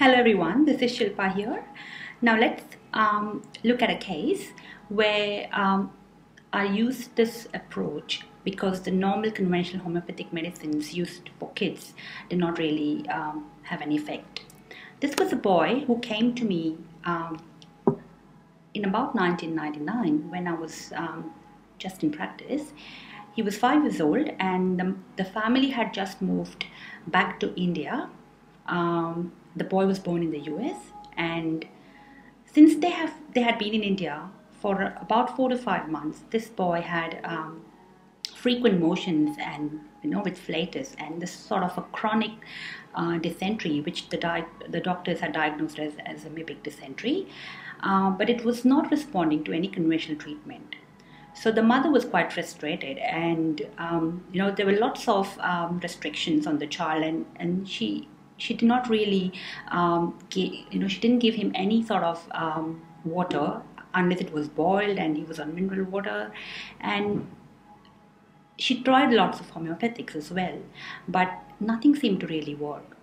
Hello everyone, this is Shilpa here. Now let's um, look at a case where um, I used this approach because the normal conventional homeopathic medicines used for kids did not really um, have an effect. This was a boy who came to me um, in about 1999 when I was um, just in practice. He was five years old and the, the family had just moved back to India um, the boy was born in the US, and since they have they had been in India for about four to five months, this boy had um, frequent motions and you know with flatus and this sort of a chronic uh, dysentery, which the di- the doctors had diagnosed as, as amoebic dysentery, uh, but it was not responding to any conventional treatment. So the mother was quite frustrated, and um, you know there were lots of um, restrictions on the child, and, and she she did not really, um, give, you know, she didn't give him any sort of um, water unless it was boiled and he was on mineral water. And she tried lots of homeopathics as well, but nothing seemed to really work.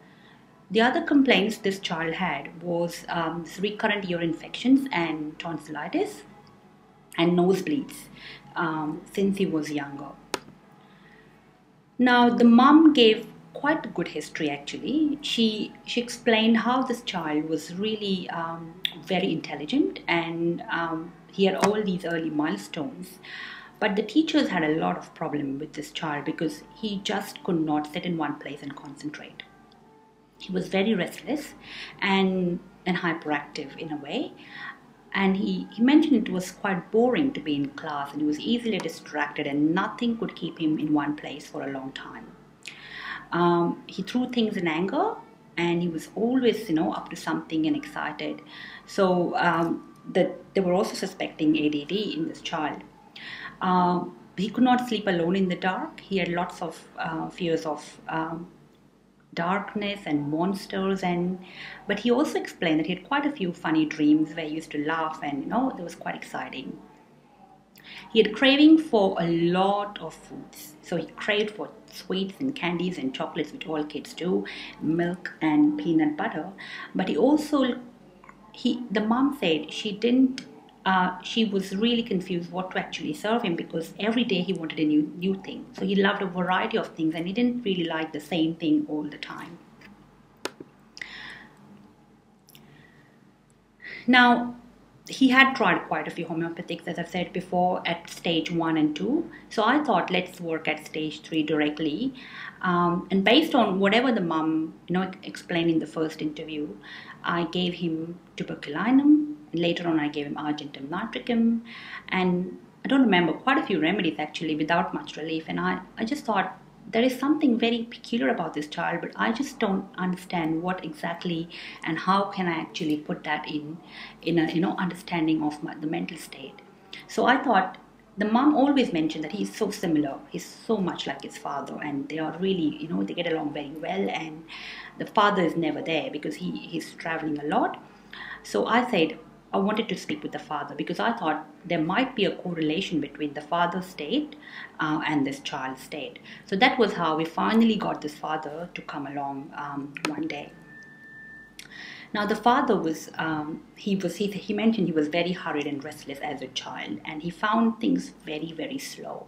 The other complaints this child had was um, recurrent ear infections and tonsillitis and nosebleeds um, since he was younger. Now, the mom gave quite a good history actually. She she explained how this child was really um, very intelligent and um, he had all these early milestones. But the teachers had a lot of problem with this child because he just could not sit in one place and concentrate. He was very restless and and hyperactive in a way. And he, he mentioned it was quite boring to be in class and he was easily distracted and nothing could keep him in one place for a long time. Um, he threw things in anger and he was always, you know, up to something and excited. So um, that they were also suspecting ADD in this child. Um, he could not sleep alone in the dark. He had lots of uh, fears of um, darkness and monsters and but he also explained that he had quite a few funny dreams where he used to laugh and you know it was quite exciting he had craving for a lot of foods. So he craved for sweets and candies and chocolates, which all kids do, milk and peanut butter. But he also, he the mom said she didn't. Uh, she was really confused what to actually serve him because every day he wanted a new new thing. So he loved a variety of things and he didn't really like the same thing all the time. Now, he had tried quite a few homeopathics, as I've said before, at stage one and two. So I thought, let's work at stage three directly. Um, and based on whatever the mum, you know, explained in the first interview, I gave him tuberculinum. And later on, I gave him argentum nitricum. And I don't remember quite a few remedies actually without much relief. And I, I just thought, there is something very peculiar about this child but i just don't understand what exactly and how can i actually put that in in a you know understanding of my, the mental state. So i thought the mom always mentioned that he's so similar. He's so much like his father and they are really you know they get along very well and the father is never there because he he's traveling a lot. So i said I wanted to speak with the father because I thought there might be a correlation between the father's state uh, and this child's state. So that was how we finally got this father to come along um, one day. Now the father was um, he was he, he mentioned he was very hurried and restless as a child, and he found things very very slow.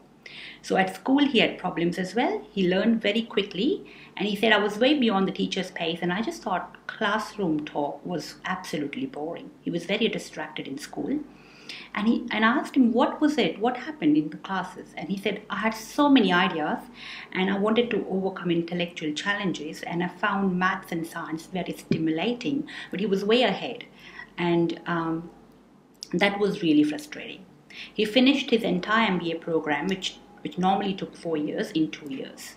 So at school, he had problems as well. He learned very quickly, and he said, I was way beyond the teacher's pace, and I just thought classroom talk was absolutely boring. He was very distracted in school. And, he, and I asked him, What was it? What happened in the classes? And he said, I had so many ideas, and I wanted to overcome intellectual challenges, and I found maths and science very stimulating, but he was way ahead. And um, that was really frustrating. He finished his entire MBA program, which, which normally took four years, in two years.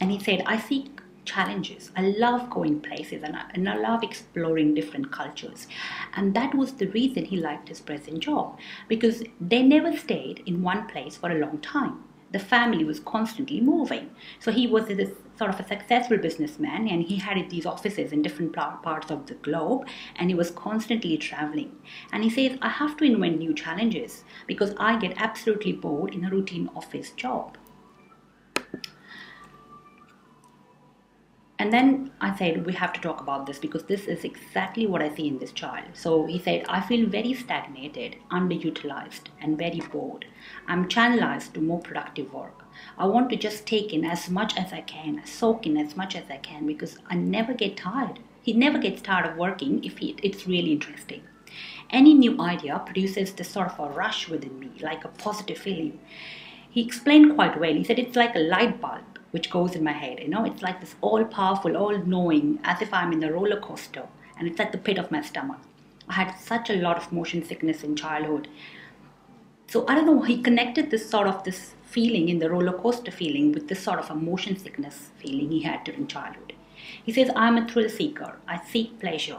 And he said, I seek challenges. I love going places and I, and I love exploring different cultures. And that was the reason he liked his present job because they never stayed in one place for a long time the family was constantly moving. So he was this sort of a successful businessman and he had these offices in different parts of the globe and he was constantly traveling. And he says, I have to invent new challenges because I get absolutely bored in a routine office job. And then I said, we have to talk about this because this is exactly what I see in this child. So he said, I feel very stagnated, underutilized, and very bored. I'm channelized to more productive work. I want to just take in as much as I can, soak in as much as I can because I never get tired. He never gets tired of working if he, it's really interesting. Any new idea produces this sort of a rush within me, like a positive feeling. He explained quite well. He said it's like a light bulb which goes in my head. You know, it's like this all powerful, all knowing, as if I'm in a roller coaster and it's at the pit of my stomach. I had such a lot of motion sickness in childhood. So I don't know, he connected this sort of this feeling in the roller coaster feeling with this sort of a motion sickness feeling he had during childhood. He says, I'm a thrill seeker. I seek pleasure.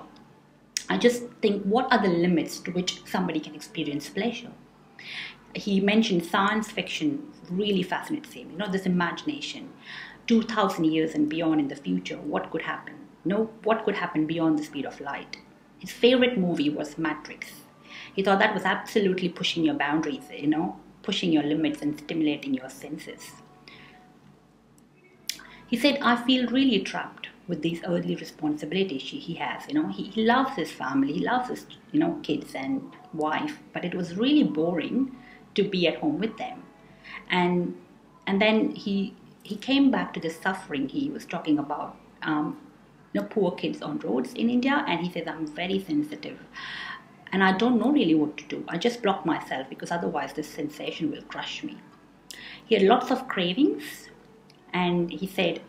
I just think, what are the limits to which somebody can experience pleasure? He mentioned science fiction really fascinates him. You know, this imagination, 2,000 years and beyond in the future, what could happen? Know, what could happen beyond the speed of light? His favorite movie was Matrix. He thought that was absolutely pushing your boundaries, you know, pushing your limits and stimulating your senses. He said, I feel really trapped with these earthly responsibilities he has. You know, he, he loves his family, he loves his, you know, kids and wife, but it was really boring to be at home with them and and then he he came back to the suffering he was talking about um, you know, poor kids on roads in India, and he says I'm very sensitive, and I don't know really what to do. I just block myself because otherwise this sensation will crush me. He had lots of cravings, and he said,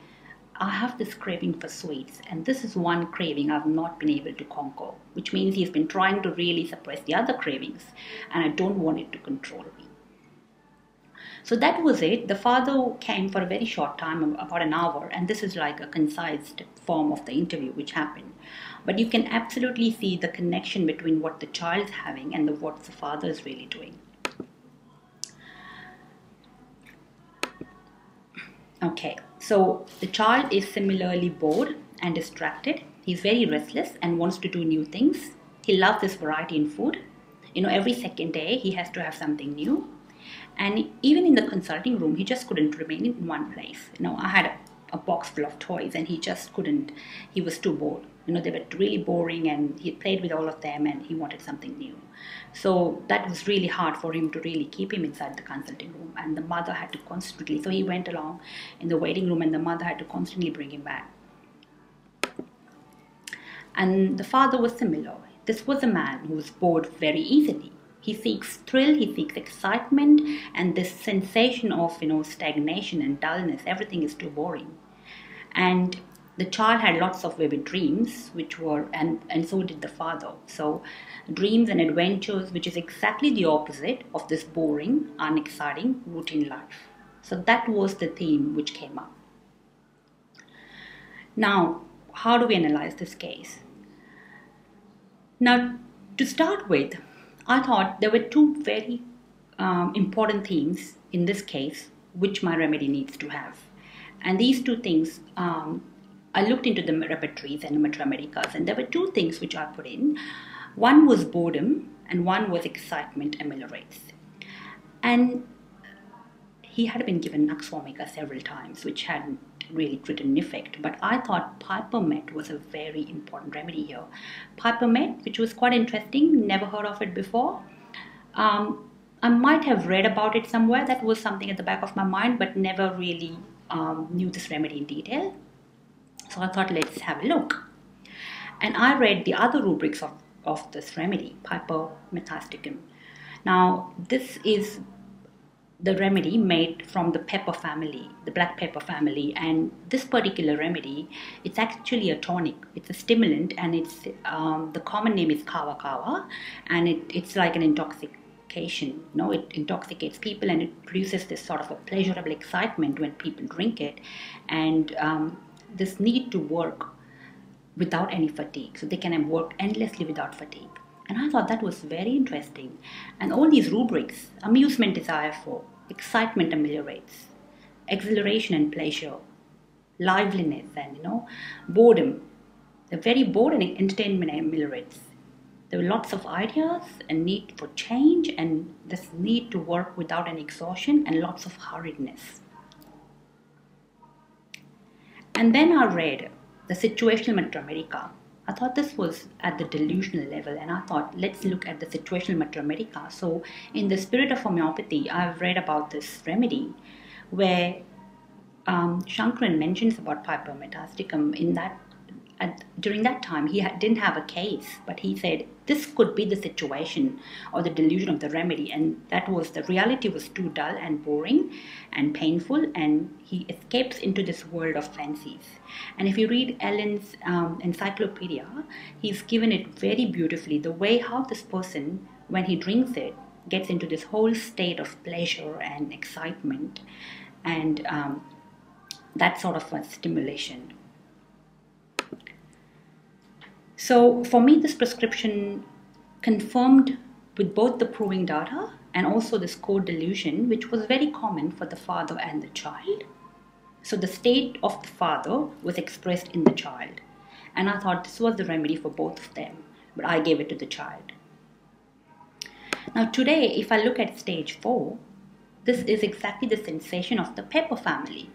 I have this craving for sweets, and this is one craving I've not been able to conquer, which means he's been trying to really suppress the other cravings, and I don't want it to control me. So that was it. The father came for a very short time, about an hour, and this is like a concise form of the interview which happened. But you can absolutely see the connection between what the child is having and the, what the father is really doing. Okay, so the child is similarly bored and distracted. He's very restless and wants to do new things. He loves this variety in food. You know, every second day he has to have something new and even in the consulting room he just couldn't remain in one place you know i had a, a box full of toys and he just couldn't he was too bored you know they were really boring and he played with all of them and he wanted something new so that was really hard for him to really keep him inside the consulting room and the mother had to constantly so he went along in the waiting room and the mother had to constantly bring him back. And the father was similar. This was a man who was bored very easily. He seeks thrill, he seeks excitement, and this sensation of you know stagnation and dullness. Everything is too boring, and the child had lots of vivid dreams, which were and and so did the father. So dreams and adventures, which is exactly the opposite of this boring, unexciting routine life. So that was the theme which came up. Now, how do we analyze this case? Now, to start with, I thought there were two very um, important themes in this case which my remedy needs to have. And these two things, um, I looked into the repertories and Remedicas, and there were two things which I put in. One was boredom, and one was excitement ameliorates. And he had been given Nux vomica several times, which hadn't really treated effect. But I thought Piper meth was a very important remedy here. Piper meth, which was quite interesting, never heard of it before. Um, I might have read about it somewhere. That was something at the back of my mind, but never really um, knew this remedy in detail. So I thought, let's have a look. And I read the other rubrics of, of this remedy, Piper methysticum. Now, this is the remedy made from the pepper family, the black pepper family. And this particular remedy, it's actually a tonic. It's a stimulant, and it's um, the common name is kawa kawa, and it, it's like an intoxication. You know, it intoxicates people, and it produces this sort of a pleasurable excitement when people drink it, and um, this need to work without any fatigue. So they can work endlessly without fatigue. And I thought that was very interesting. And all these rubrics amusement desire for, excitement ameliorates, exhilaration and pleasure, liveliness, and you know, boredom. They're very bored and entertainment ameliorates. There were lots of ideas and need for change and this need to work without any exhaustion and lots of hurriedness. And then I read the situational materia medica. I thought this was at the delusional level, and I thought, let's look at the situational materia medica. So, in the spirit of homeopathy, I've read about this remedy where um, Sankaran mentions about Piper methysticum in that at, during that time he didn't have a case but he said this could be the situation or the delusion of the remedy. And that was the reality was too dull and boring and painful and he escapes into this world of fancies and if you read Allen's um, encyclopedia he's given it very beautifully the way how this person when he drinks it gets into this whole state of pleasure and excitement and um, that sort of a stimulation so for me, this prescription confirmed with both the proving data and also this co-delusion, which was very common for the father and the child. So the state of the father was expressed in the child. And I thought this was the remedy for both of them, but I gave it to the child. Now today, if I look at stage 4, this is exactly the sensation of the pepper family,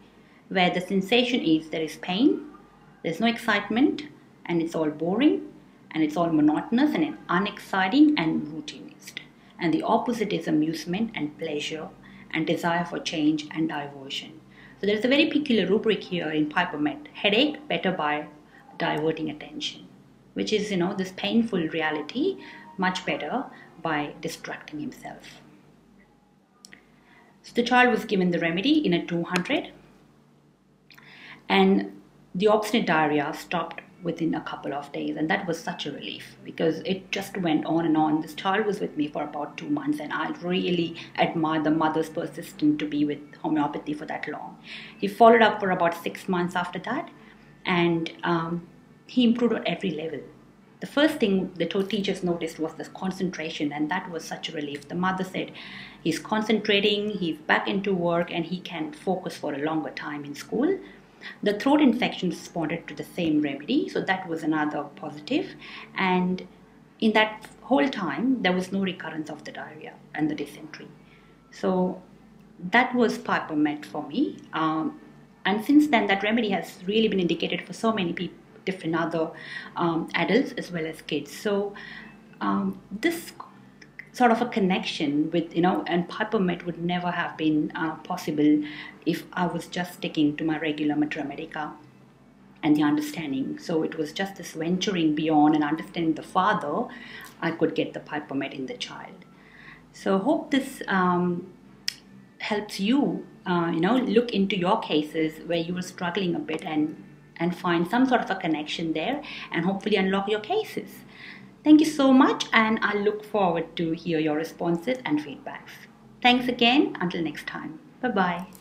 where the sensation is there is pain, there's no excitement, and it's all boring and it's all monotonous and unexciting and routinist. And the opposite is amusement and pleasure and desire for change and diversion. So there's a very peculiar rubric here in Piper meth headache better by diverting attention, which is, you know, this painful reality much better by distracting himself. So the child was given the remedy in a 200 and the obstinate diarrhea stopped within a couple of days. And that was such a relief because it just went on and on. This child was with me for about two months and i really admire the mother's persistence to be with homeopathy for that long. He followed up for about six months after that and um, he improved at every level. The first thing the teachers noticed was this concentration and that was such a relief. The mother said he's concentrating he's back into work and he can focus for a longer time in school the throat infection responded to the same remedy, so that was another positive. And in that whole time, there was no recurrence of the diarrhea and the dysentery. So that was Piper Pipermet for me. Um, and since then, that remedy has really been indicated for so many people, different other um, adults as well as kids. So um, this sort of a connection with you know and Piper Pipermet would never have been uh, possible if I was just sticking to my regular Materia Medica and the understanding. So it was just this venturing beyond and understanding the father, I could get the Piper meth in the child. So hope this um, helps you, uh, you know, look into your cases where you were struggling a bit and and find some sort of a connection there and hopefully unlock your cases. Thank you so much and I look forward to hear your responses and feedbacks. Thanks again. Until next time. Bye-bye.